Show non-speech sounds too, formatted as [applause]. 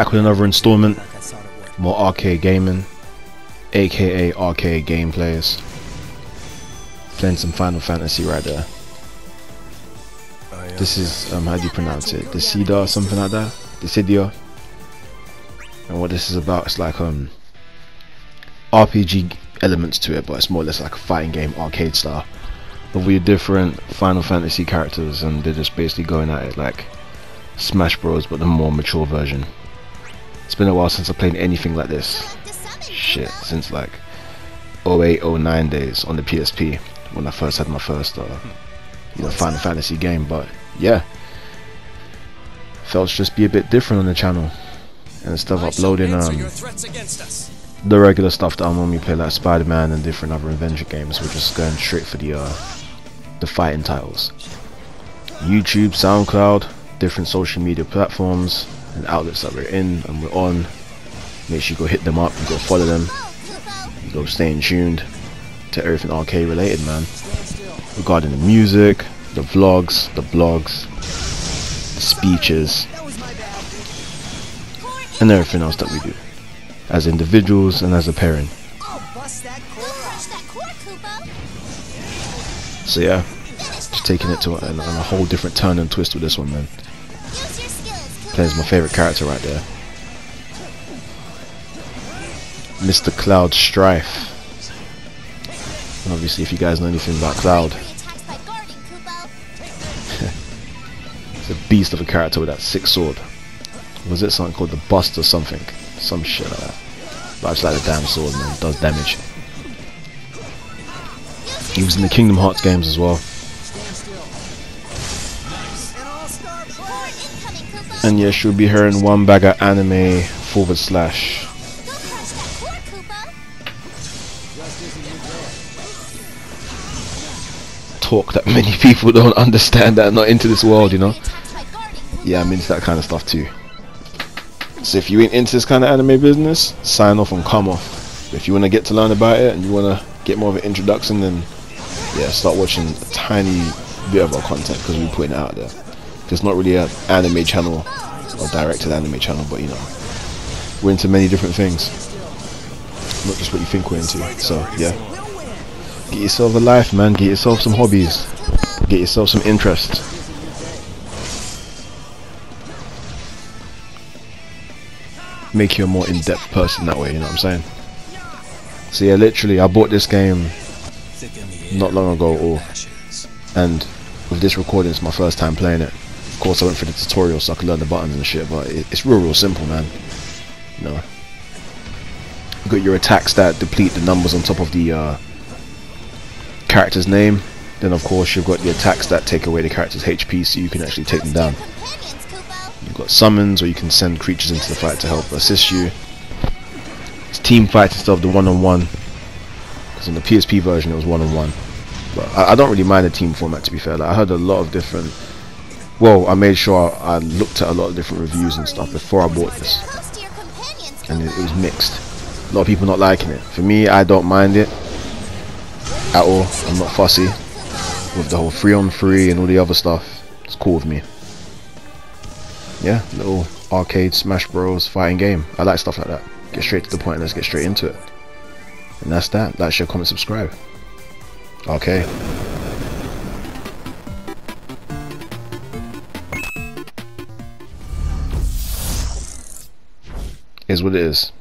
Back with another installment, more arcade gaming, aka arcade gameplays. Playing some Final Fantasy right there. This is, um, how do you pronounce it? Decida or something like that? Decidia. And what this is about, it's like um RPG elements to it, but it's more or less like a fighting game, arcade style. But with different Final Fantasy characters, and they're just basically going at it like Smash Bros, but the more mature version. It's been a while since I've played anything like this. Shit, since like 08, 09 days on the PSP when I first had my first, uh, you know, Final Fantasy game. But yeah, felt just be a bit different on the channel and instead of uploading um the regular stuff that I normally play like Spider-Man and different other adventure games. We're just going straight for the uh, the fighting titles. YouTube, SoundCloud, different social media platforms and outlets that we're in and we're on. Make sure you go hit them up, you go follow them, you go stay tuned to everything arcade related, man. Regarding the music, the vlogs, the blogs, the speeches, and everything else that we do as individuals and as a parent. So yeah, just taking it to a, a whole different turn and twist with this one, man. Plays my favorite character right there. Mr. Cloud Strife. Obviously, if you guys know anything about Cloud, it's [laughs] a beast of a character with that sick sword. Was it something called the Bust or something? Some shit like that. But I just like the damn sword, man. It does damage. He was in the Kingdom Hearts games as well. And yes, you'll be hearing one bagger anime forward slash. Talk that many [laughs] people don't understand that are not into this world, you know? Yeah, I'm into that kind of stuff too. So if you ain't into this kind of anime business, sign off and come off. If you want to get to learn about it and you want to get more of an introduction, then yeah, start watching tiny bit of our content because we're putting it out there. It's not really an anime channel or directed anime channel, but you know, we're into many different things. Not just what you think we're into. So yeah, get yourself a life, man. Get yourself some hobbies. Get yourself some interest. make you a more in-depth person that way, you know what I'm saying? So yeah, literally, I bought this game not long ago, or and with this recording, it's my first time playing it. Of course, I went for the tutorial so I could learn the buttons and shit, but it, it's real, real simple, man. You know, you got your attacks that deplete the numbers on top of the uh, character's name. Then, of course, you've got the attacks that take away the character's HP, so you can actually take them down. You've got summons, or you can send creatures into the fight to help assist you. It's team fight instead of the one-on-one. Because in the PSP version, it was one-on-one. But I, I, don't really mind the team format, to be fair. Like, I heard a lot of different... Well, I made sure I looked at a lot of different reviews and stuff before I bought this. And it, it was mixed. A lot of people not liking it. For me, I don't mind it at all. I'm not fussy with the whole free on free and all the other stuff. It's cool with me yeah, little arcade Smash Bros fighting game. I like stuff like that. Get straight to the point let's get straight into it. And that's that. Like, share, comment, subscribe. Okay. Is what it is.